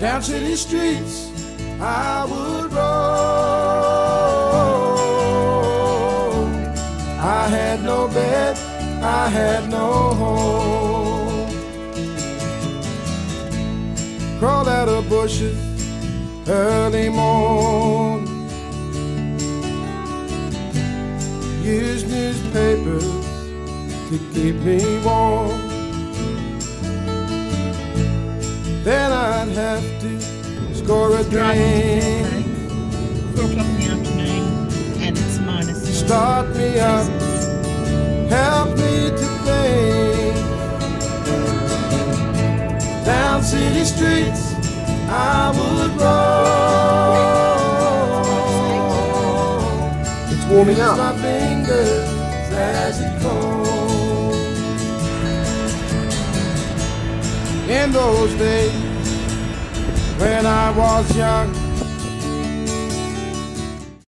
Down city streets I would roll. I had no bed, I had no home. Crawled out of bushes early morn. Used newspapers to keep me warm. Then I'd have to score a drink. Four o'clock in the afternoon, and it's minus. Start me up, help me to think. Down city streets, I would roll. It's warming up. my fingers as it cold. In those days when I was young,